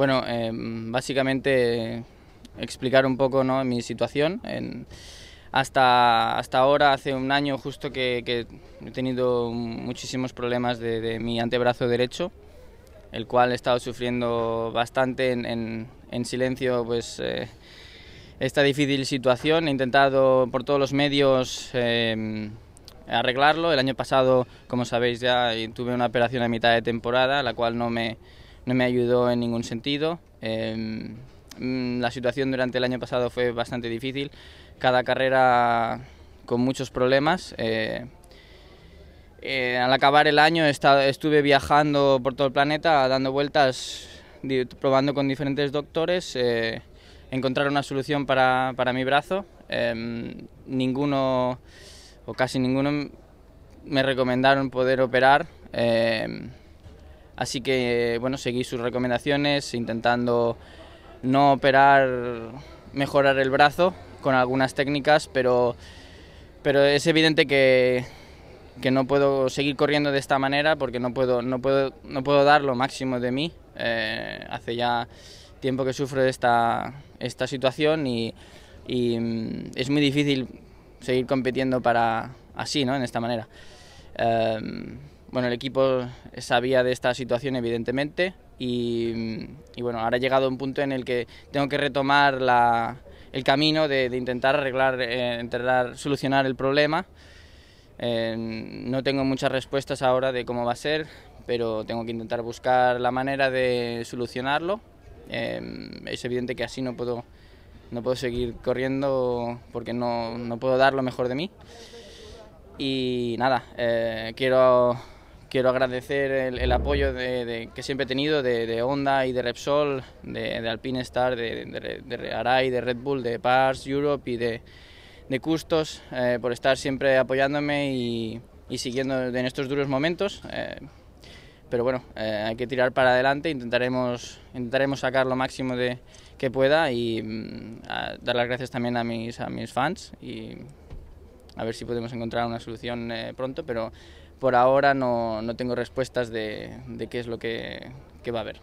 Bueno, em, básicamente explicar un poco ¿no? mi situación. En, hasta, hasta ahora, hace un año justo que, he tenido muchísimos problemas de, mi antebrazo derecho, el cual he estado sufriendo bastante en, en, silencio pues, eh, esta difícil situación. He intentado por todos los medios em, arreglarlo. El año pasado, como sabéis ya, tuve una operación a mitad de temporada, la cual no me, no me ayudó en ningún sentido. Em, mm, la situación durante el año pasado fue bastante difícil cada carrera con muchos problemas. Eh, eh, al acabar el año estuve viajando por todo el planeta, dando vueltas, probando con diferentes doctores, eh, encontrar una solución para, para mi brazo. Em, ninguno, o casi ninguno, me recomendaron poder operar. Así que, bueno, seguí sus recomendaciones, intentando no operar, mejorar el brazo, con algunas técnicas, pero, pero es evidente que, que no puedo seguir corriendo de esta manera porque no puedo, no puedo, no puedo dar lo máximo de mí. Eh, hace ya tiempo que sufro de esta, esta situación y, y, mm, es muy difícil seguir compitiendo para así, ¿no? en esta manera. Eh, bueno, el equipo sabía de esta situación evidentemente y, y bueno, ahora ha llegado un punto en el que tengo que retomar la, el camino de, intentar arreglar, eh, intentar solucionar el problema. Eh, no tengo muchas respuestas ahora de cómo va a ser, pero tengo que intentar buscar la manera de solucionarlo. Eh, es evidente que así no puedo, no puedo seguir corriendo porque no, no puedo dar lo mejor de mí. Y nada, quiero quiero agradecer el, apoyo de, que siempre he tenido de, Honda y de Repsol, de, Alpine Star, de, de, Arai, de Red Bull, de Pars Europe y de, Custos eh, por estar siempre apoyándome y, siguiendo en estos duros momentos. Eh, pero bueno, eh, hay que tirar para adelante, intentaremos, intentaremos sacar lo máximo de, que pueda y mm, dar las gracias también a mis, a mis fans y a ver si podemos encontrar una solución pronto, pero por ahora no, no tengo respuestas de, de qué es lo que, que va a haber.